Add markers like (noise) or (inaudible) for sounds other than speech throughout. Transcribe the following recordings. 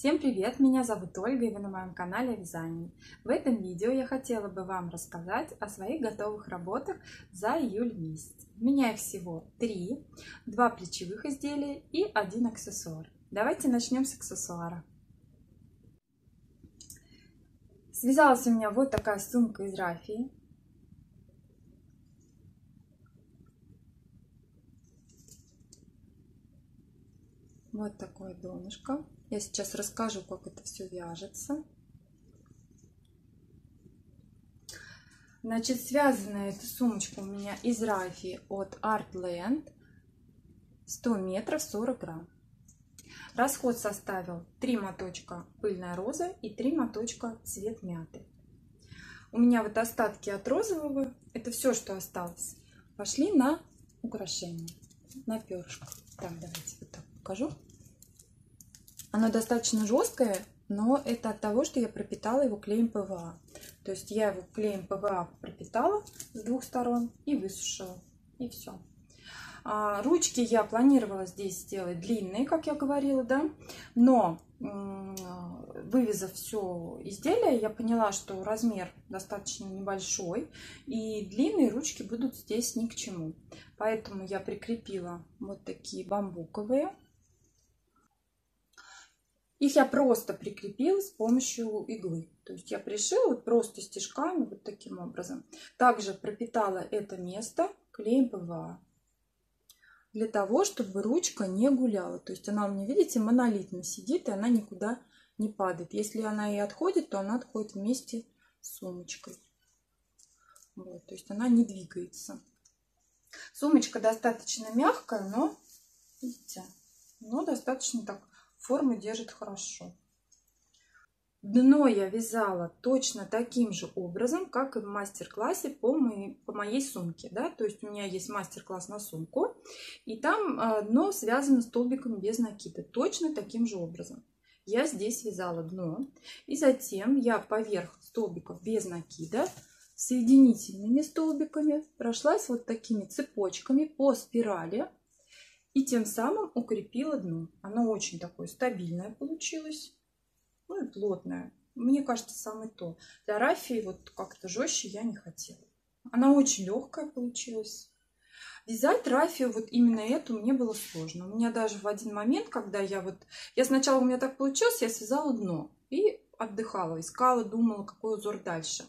Всем привет! Меня зовут Ольга и вы на моем канале о. В этом видео я хотела бы вам рассказать о своих готовых работах за июль месяц. У меня их всего три, два плечевых изделия и один аксессуар. Давайте начнем с аксессуара. Связалась у меня вот такая сумка из рафии. Вот такое донышко. Я сейчас расскажу, как это все вяжется. Значит, связана эта сумочка у меня из рафии от Artland. 100 метров 40 грамм. Расход составил 3 моточка пыльная роза и 3 моточка цвет мяты. У меня вот остатки от розового, это все, что осталось, пошли на украшение, на перышко. Так, давайте вот так покажу. Оно достаточно жесткое, но это от того, что я пропитала его клеем ПВА. То есть я его клеем ПВА пропитала с двух сторон и высушила. И все. А, ручки я планировала здесь сделать длинные, как я говорила, да. Но вывязав все изделие, я поняла, что размер достаточно небольшой. И длинные ручки будут здесь ни к чему. Поэтому я прикрепила вот такие бамбуковые их я просто прикрепила с помощью иглы. То есть я пришила просто стежками вот таким образом. Также пропитала это место клеем ПВА. Для того, чтобы ручка не гуляла. То есть она у меня, видите, монолитно сидит и она никуда не падает. Если она и отходит, то она отходит вместе с сумочкой. Вот, то есть она не двигается. Сумочка достаточно мягкая, но, видите, но достаточно так форму держит хорошо. Дно я вязала точно таким же образом, как и в мастер-классе по, моей, по моей сумке. Да? То есть у меня есть мастер-класс на сумку, и там а, дно связано столбиком без накида. Точно таким же образом. Я здесь вязала дно, и затем я поверх столбиков без накида соединительными столбиками прошлась вот такими цепочками по спирали и тем самым укрепила дно. Оно очень такое стабильное получилось. Ну и плотное. Мне кажется, самое то. Для рафии вот как-то жестче я не хотела. Она очень легкая получилась. Вязать рафию, вот именно эту, мне было сложно. У меня даже в один момент, когда я вот... Я сначала у меня так получилось, я связала дно и отдыхала, искала, думала, какой узор дальше.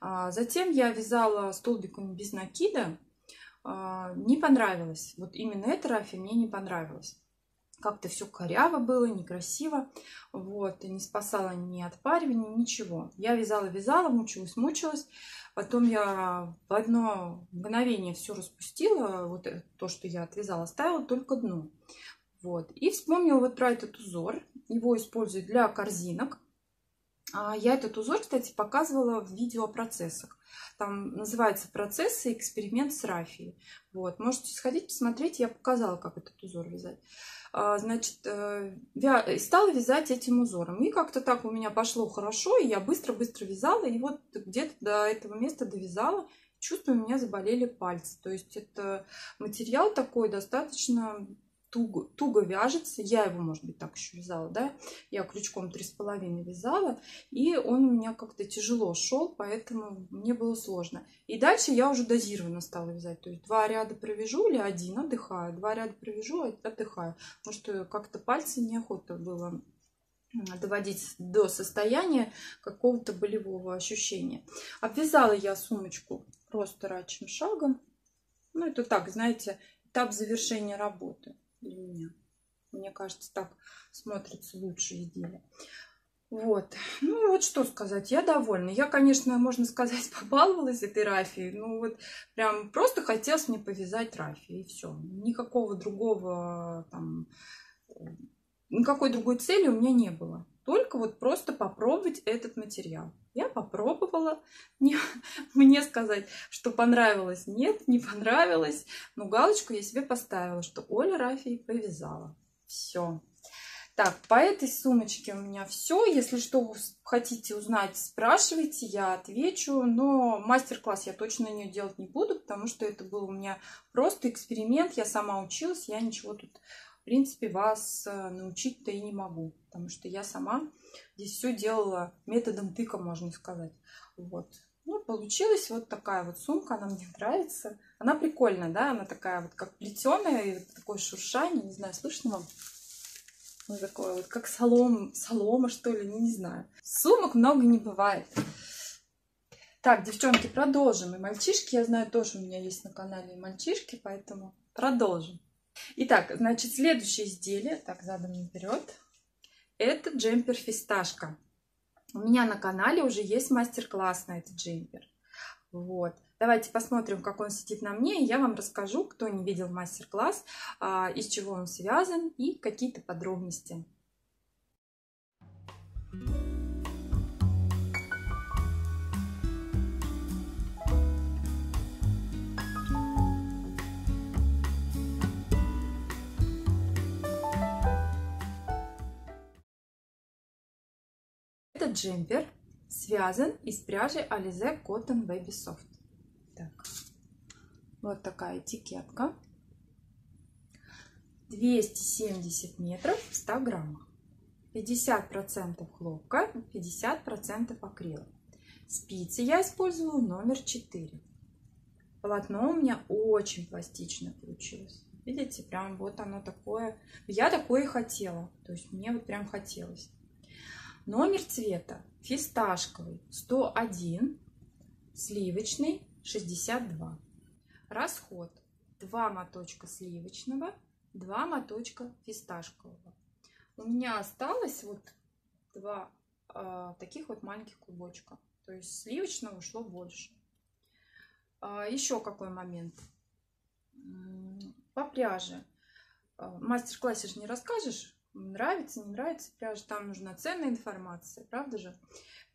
А затем я вязала столбиками без накида, не понравилось. Вот именно эта рафия мне не понравилась. Как-то все коряво было, некрасиво. Вот, не спасала ни отпаривания, ничего. Я вязала-вязала, мучилась, мучилась. Потом я в одно мгновение все распустила. Вот то, что я отвязала, оставила только дно. Вот. И вспомнила вот про этот узор. Его используют для корзинок. А, я этот узор, кстати, показывала в видео о процессах. Там называется «Процессы. Эксперимент с рафией». Вот. Можете сходить, посмотреть. Я показала, как этот узор вязать. А, значит, э, стала вязать этим узором. И как-то так у меня пошло хорошо, и я быстро-быстро вязала. И вот где-то до этого места довязала. Чувствую, у меня заболели пальцы. То есть это материал такой достаточно туго, туго вяжется. Я его, может быть, так еще вязала, да. Я крючком три с половиной вязала. И он у меня как-то тяжело шел, поэтому мне было сложно. И дальше я уже дозированно стала вязать. То есть два ряда провяжу или один, отдыхаю. Два ряда провяжу, отдыхаю. Потому что как-то пальцы неохота было доводить до состояния какого-то болевого ощущения. Обвязала я сумочку просто рачим шагом. Ну, это так, знаете, этап завершения работы для меня. Мне кажется, так смотрится лучше изделие. Вот. Ну, вот что сказать. Я довольна. Я, конечно, можно сказать, (laughs) побаловалась этой рафией. Ну, вот прям просто хотелось мне повязать рафию, и все. Никакого другого там... Никакой другой цели у меня не было. Только вот просто попробовать этот материал. Я попробовала. (laughs) Не, мне сказать, что понравилось, нет, не понравилось. Но галочку я себе поставила, что Оля Рафи повязала. Все. Так, по этой сумочке у меня все. Если что хотите узнать, спрашивайте, я отвечу. Но мастер-класс я точно нее делать не буду, потому что это был у меня просто эксперимент. Я сама училась, я ничего тут принципе, вас э, научить-то и не могу, потому что я сама здесь все делала методом тыка, можно сказать. Вот. Ну, получилась вот такая вот сумка, она мне нравится. Она прикольная, да, она такая вот как плетеная, и такое шуршание, не знаю, слышно вам? Вот такое вот, как солом, солома, что ли, не знаю. Сумок много не бывает. Так, девчонки, продолжим. И мальчишки, я знаю, тоже у меня есть на канале и мальчишки, поэтому продолжим. Итак, значит, следующее изделие, так, задом наперед, это джемпер фисташка. У меня на канале уже есть мастер-класс на этот джемпер. Вот. Давайте посмотрим, как он сидит на мне, и я вам расскажу, кто не видел мастер-класс, а, из чего он связан и какие-то подробности. Джемпер связан из пряжи Alize Cotton Baby Soft. Так. Вот такая этикетка. 270 метров в 100 граммах. 50% хлопка, 50% акрила. Спицы я использовала номер 4. Полотно у меня очень пластичное получилось. Видите, прям вот оно такое. Я такое и хотела. То есть мне вот прям хотелось. Номер цвета фисташковый 101, сливочный 62. Расход 2 моточка сливочного, 2 моточка фисташкового. У меня осталось вот два э, таких вот маленьких клубочка. То есть сливочного ушло больше. А, еще какой момент. По пряже. А, мастер-классе же не расскажешь, нравится, не нравится пряжа, там нужна ценная информация, правда же?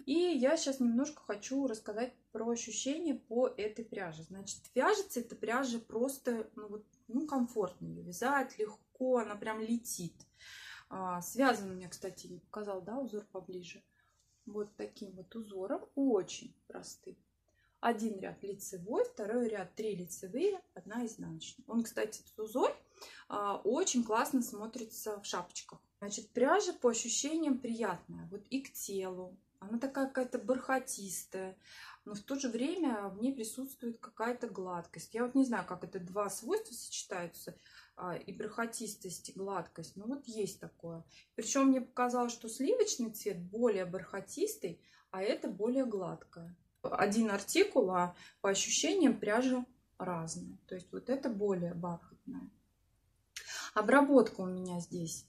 И я сейчас немножко хочу рассказать про ощущения по этой пряже. Значит, вяжется эта пряжа просто, ну, вот, ну комфортно ее вязать, легко, она прям летит. А, связан у меня, кстати, не показал, да, узор поближе. Вот таким вот узором, очень простым. Один ряд лицевой, второй ряд три лицевые, одна изнаночная. Он, кстати, этот узор очень классно смотрится в шапочках. Значит, пряжа по ощущениям приятная, вот и к телу. Она такая какая-то бархатистая, но в то же время в ней присутствует какая-то гладкость. Я вот не знаю, как это два свойства сочетаются, а, и бархатистость, и гладкость. Но вот есть такое. Причем мне показалось, что сливочный цвет более бархатистый, а это более гладкое. Один артикул, а по ощущениям пряжа разная. То есть вот это более бархатная. Обработка у меня здесь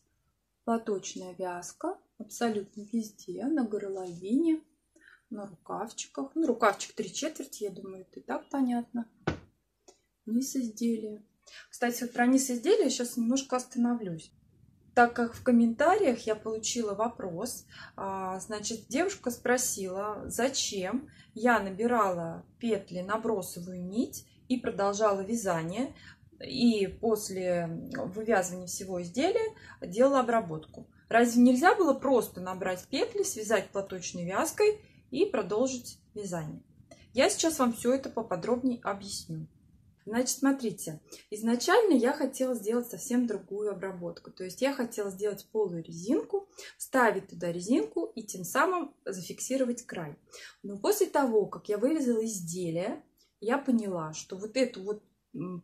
платочная вязка абсолютно везде, на горловине, на рукавчиках. Ну, рукавчик три четверти, я думаю, это и так понятно. Низ изделия. Кстати, вот про низ изделия сейчас немножко остановлюсь. Так как в комментариях я получила вопрос, а, значит, девушка спросила, зачем я набирала петли на бросовую нить и продолжала вязание, и после вывязывания всего изделия делала обработку. Разве нельзя было просто набрать петли, связать платочной вязкой и продолжить вязание? Я сейчас вам все это поподробнее объясню. Значит, смотрите, изначально я хотела сделать совсем другую обработку. То есть я хотела сделать полую резинку, вставить туда резинку и тем самым зафиксировать край. Но после того, как я вывязала изделие, я поняла, что вот эту вот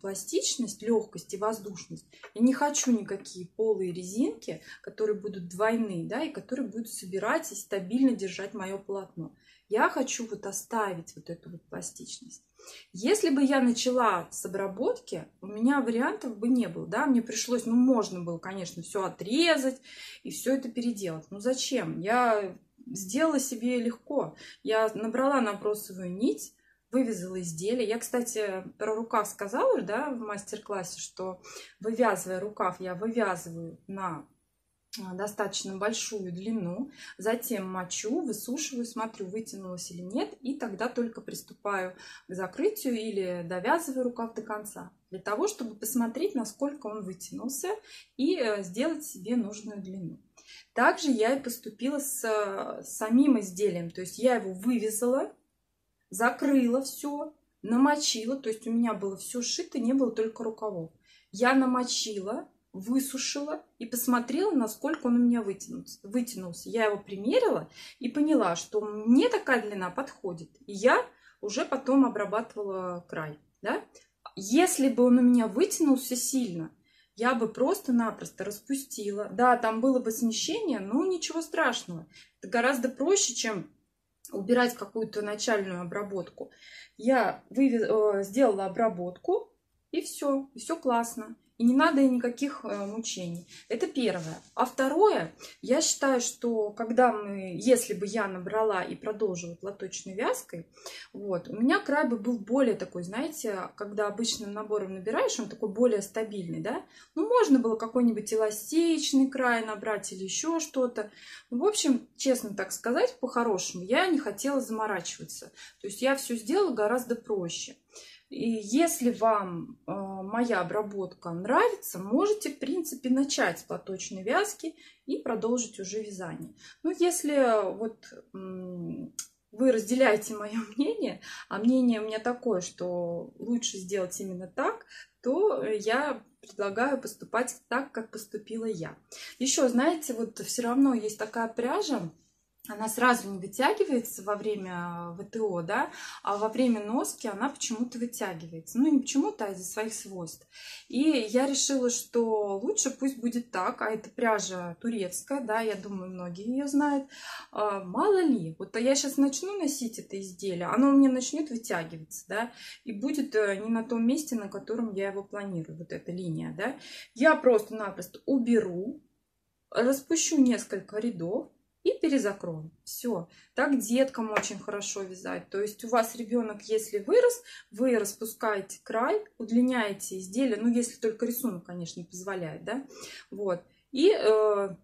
пластичность, легкость и воздушность. Я не хочу никакие полые резинки, которые будут двойные, да, и которые будут собирать и стабильно держать мое полотно. Я хочу вот оставить вот эту вот пластичность. Если бы я начала с обработки, у меня вариантов бы не было, да, мне пришлось, ну, можно было, конечно, все отрезать и все это переделать. Ну, зачем? Я сделала себе легко. Я набрала набросовую нить, вывязала изделие. Я, кстати, про рукав сказала, да, в мастер-классе, что вывязывая рукав, я вывязываю на а, достаточно большую длину, затем мочу, высушиваю, смотрю, вытянулось или нет, и тогда только приступаю к закрытию или довязываю рукав до конца, для того, чтобы посмотреть, насколько он вытянулся и э, сделать себе нужную длину. Также я и поступила с э, самим изделием, то есть я его вывязала, закрыла все, намочила, то есть у меня было все шито, не было только рукавов. Я намочила, высушила и посмотрела, насколько он у меня вытянулся. вытянулся. Я его примерила и поняла, что мне такая длина подходит. И я уже потом обрабатывала край. Да? Если бы он у меня вытянулся сильно, я бы просто-напросто распустила. Да, там было бы смещение, но ничего страшного. Это гораздо проще, чем убирать какую-то начальную обработку. Я вывез, э, сделала обработку, и все, все классно. И не надо никаких э, мучений. Это первое. А второе, я считаю, что когда мы, если бы я набрала и продолжила платочной вязкой, вот, у меня край бы был более такой, знаете, когда обычным набором набираешь, он такой более стабильный, да? Ну, можно было какой-нибудь эластичный край набрать или еще что-то. Ну, в общем, честно так сказать, по-хорошему, я не хотела заморачиваться. То есть я все сделала гораздо проще. И если вам э, моя обработка нравится, можете, в принципе, начать с платочной вязки и продолжить уже вязание. Но если вот вы разделяете (laughs) мое мнение, а мнение у меня такое, что лучше сделать именно так, то я предлагаю поступать так, как поступила я. Еще, знаете, вот все равно есть такая пряжа, она сразу не вытягивается во время ВТО, да, а во время носки она почему-то вытягивается. Ну, не почему-то, а из-за своих свойств. И я решила, что лучше пусть будет так, а это пряжа турецкая, да, я думаю, многие ее знают. А, мало ли, вот я сейчас начну носить это изделие, оно у меня начнет вытягиваться, да, и будет э, не на том месте, на котором я его планирую, вот эта линия, да. Я просто-напросто уберу, распущу несколько рядов, и перезакроем. Все. Так деткам очень хорошо вязать. То есть у вас ребенок, если вырос, вы распускаете край, удлиняете изделие, ну, если только рисунок, конечно, позволяет, да, вот, и э,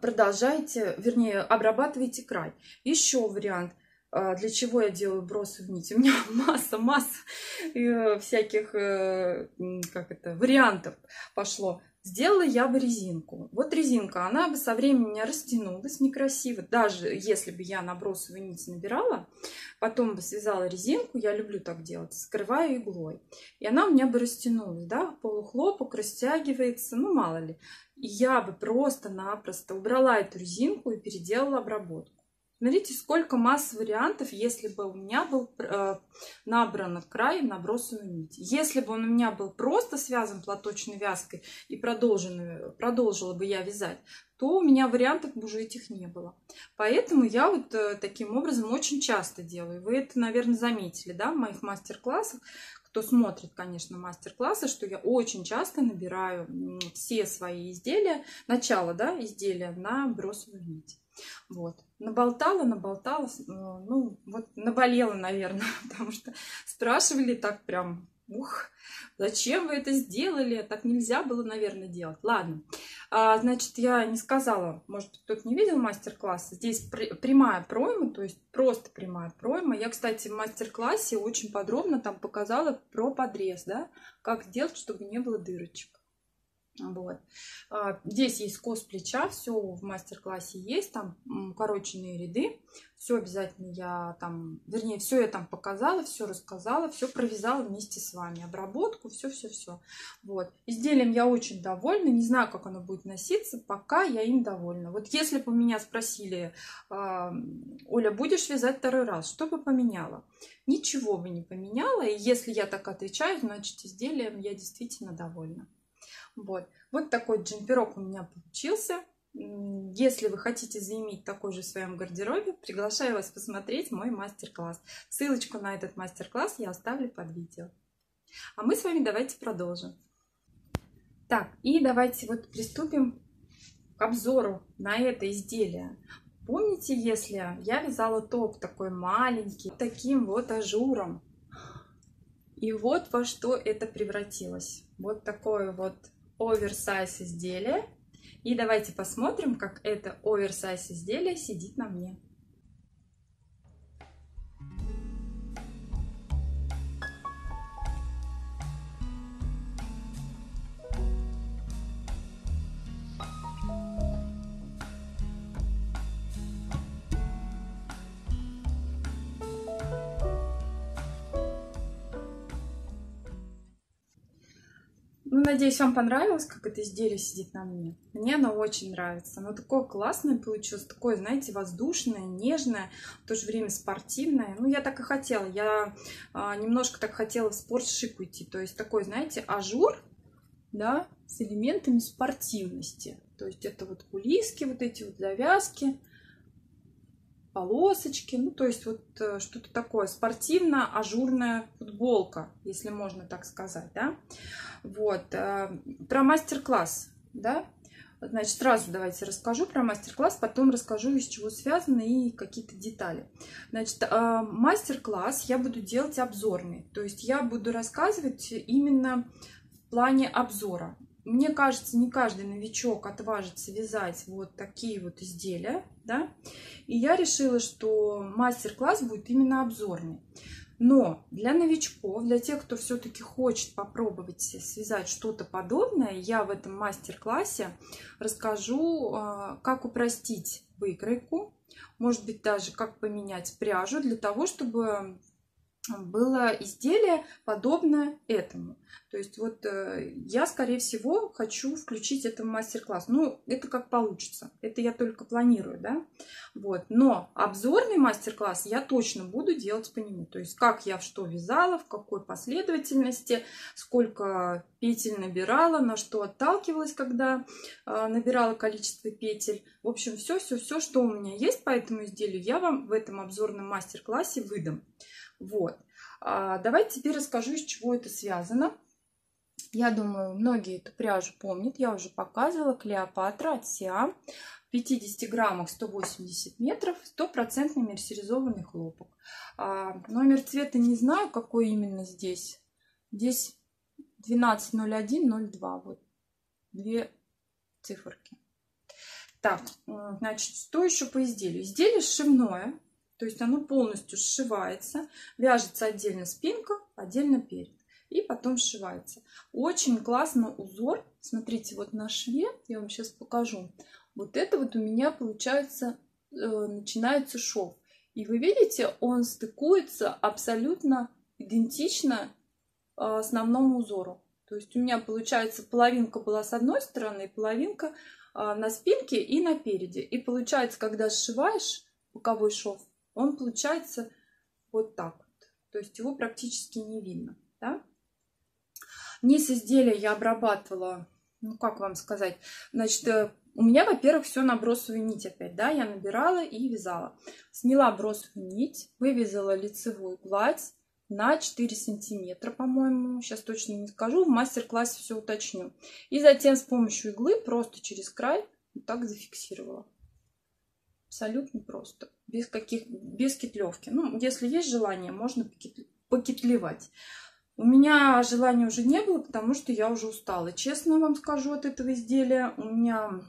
продолжаете, вернее, обрабатываете край. Еще вариант э, – для чего я делаю бросы в нить. У меня (laughs) масса, масса э, всяких, э, как это, вариантов пошло. Сделала я бы резинку. Вот резинка, она бы со временем растянулась некрасиво. Даже если бы я набросовую нить набирала, потом бы связала резинку, я люблю так делать, скрываю иглой. И она у меня бы растянулась, да, полухлопок растягивается, ну мало ли. И я бы просто-напросто убрала эту резинку и переделала обработку. Смотрите, сколько масс вариантов, если бы у меня был э, набран край набросанную нить. Если бы он у меня был просто связан платочной вязкой и продолжила бы я вязать, то у меня вариантов уже этих не было. Поэтому я вот э, таким образом очень часто делаю. Вы это, наверное, заметили, да, в моих мастер-классах кто смотрит, конечно, мастер-классы, что я очень часто набираю все свои изделия, начало, да, изделия на бросовую нить. Вот. Наболтала, наболтала, э, ну, вот наболела, наверное, (laughs) потому что спрашивали так прям, ух, зачем вы это сделали? Так нельзя было, наверное, делать. Ладно, а, значит, я не сказала, может быть, кто-то не видел мастер-класс. Здесь прямая пройма, то есть просто прямая пройма. Я, кстати, в мастер-классе очень подробно там показала про подрез, да, как сделать, чтобы не было дырочек. Вот. А, здесь есть скос плеча, все в мастер-классе есть, там укороченные ряды, все обязательно я там, вернее, все я там показала, все рассказала, все провязала вместе с вами, обработку, все-все-все. Вот. Изделием я очень довольна, не знаю, как оно будет носиться, пока я им довольна. Вот если бы меня спросили, а, Оля, будешь вязать второй раз, что бы поменяла? Ничего бы не поменяла, и если я так отвечаю, значит, изделием я действительно довольна. Вот. вот такой джемперок у меня получился. Если вы хотите заиметь такой же в своем гардеробе, приглашаю вас посмотреть мой мастер-класс. Ссылочку на этот мастер-класс я оставлю под видео. А мы с вами давайте продолжим. Так, и давайте вот приступим к обзору на это изделие. Помните, если я вязала топ такой маленький, таким вот ажуром. И вот во что это превратилось. Вот такое вот оверсайз изделие. И давайте посмотрим, как это оверсайз изделие сидит на мне. Надеюсь, вам понравилось, как это изделие сидит на мне. Мне оно очень нравится. Оно такое классное получилось, такое, знаете, воздушное, нежное, в то же время спортивное. Ну, я так и хотела. Я а, немножко так хотела в спорт-шик уйти. То есть такой, знаете, ажур, да, с элементами спортивности. То есть это вот кулиски, вот эти вот завязки полосочки, ну то есть вот э, что-то такое спортивно-ажурная футболка, если можно так сказать, да. Вот, э, про мастер-класс, да, Значит, сразу давайте расскажу про мастер-класс, потом расскажу, из чего связано и какие-то детали. Значит, э, мастер-класс я буду делать обзорный. То есть я буду рассказывать именно в плане обзора. Мне кажется, не каждый новичок отважится вязать вот такие вот изделия, да. И я решила, что мастер-класс будет именно обзорный. Но для новичков, для тех, кто все-таки хочет попробовать связать что-то подобное, я в этом мастер-классе расскажу, а, как упростить выкройку, может быть, даже как поменять пряжу для того, чтобы было изделие подобное этому. То есть вот э, я, скорее всего, хочу включить это в мастер-класс. Ну, это как получится. Это я только планирую, да. Вот. Но обзорный мастер-класс я точно буду делать по нему. То есть как я что вязала, в какой последовательности, сколько петель набирала, на что отталкивалась, когда э, набирала количество петель. В общем, все-все-все, что у меня есть по этому изделию, я вам в этом обзорном мастер-классе выдам. Вот. А давайте теперь расскажу, из чего это связано. Я думаю, многие эту пряжу помнят. Я уже показывала. Клеопатра от Сиа. В 50 граммах 180 метров. Стопроцентный мерсеризованный хлопок. А, номер цвета не знаю, какой именно здесь. Здесь 120102. Вот две циферки. Так, значит, что еще по изделию? Изделие сшивное. То есть оно полностью сшивается, вяжется отдельно спинка, отдельно перед. И потом сшивается. Очень классно узор. Смотрите, вот на шве, я вам сейчас покажу. Вот это вот у меня получается, э, начинается шов. И вы видите, он стыкуется абсолютно идентично э, основному узору. То есть у меня получается половинка была с одной стороны, половинка э, на спинке и на переде. И получается, когда сшиваешь боковой шов, он получается вот так вот. То есть его практически не видно. Да? Низ изделия я обрабатывала, ну как вам сказать, значит, э, у меня, во-первых, все на бросовую нить опять, да, я набирала и вязала. Сняла бросовую нить, вывязала лицевую гладь на 4 сантиметра, по-моему, сейчас точно не скажу, в мастер-классе все уточню. И затем с помощью иглы просто через край вот так зафиксировала. Абсолютно просто без, каких, без кетлевки. Ну, если есть желание, можно покетлевать. У меня желания уже не было, потому что я уже устала. Честно вам скажу от этого изделия. У меня,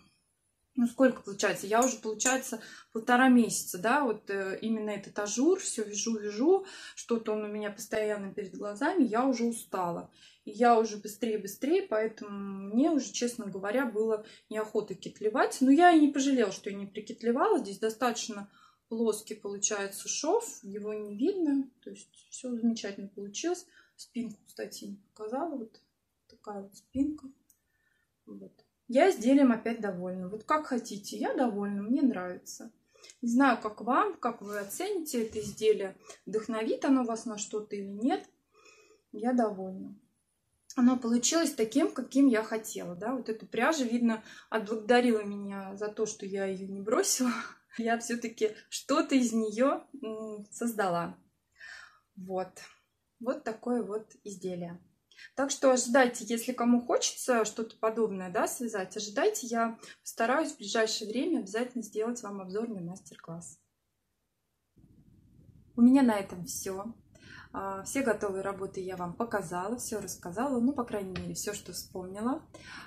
ну сколько получается? Я уже, получается, полтора месяца, да, вот э, именно этот ажур, все вяжу, вяжу, что-то он у меня постоянно перед глазами, я уже устала. И я уже быстрее, быстрее, поэтому мне уже, честно говоря, было неохота кетлевать. Но я и не пожалела, что я не прикетлевала. Здесь достаточно плоский получается шов, его не видно, то есть все замечательно получилось. Спинку, кстати, не показала, вот такая вот спинка. Вот. Я изделием опять довольна. Вот как хотите, я довольна, мне нравится. Не знаю, как вам, как вы оцените это изделие, вдохновит оно вас на что-то или нет. Я довольна. Оно получилось таким, каким я хотела. Да? Вот эта пряжа, видно, отблагодарила меня за то, что я ее не бросила я все-таки что-то из нее создала. Вот. Вот такое вот изделие. Так что ожидайте, если кому хочется что-то подобное да, связать, ожидайте, я постараюсь в ближайшее время обязательно сделать вам обзорный мастер-класс. У меня на этом все. А, все готовые работы я вам показала, все рассказала, ну, по крайней мере, все, что вспомнила.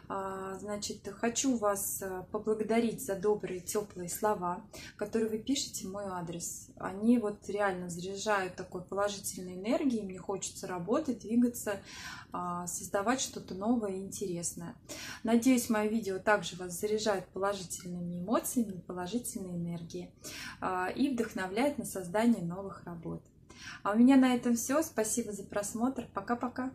А, значит, хочу вас э, поблагодарить за добрые, теплые слова, которые вы пишете в мой адрес. Они вот реально заряжают такой положительной энергией, мне хочется работать, двигаться, а, создавать что-то новое и интересное. Надеюсь, мое видео также вас заряжает положительными эмоциями, положительной энергией и вдохновляет на создание новых работ. А у меня на этом все. Спасибо за просмотр. Пока-пока.